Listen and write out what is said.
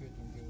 对董洁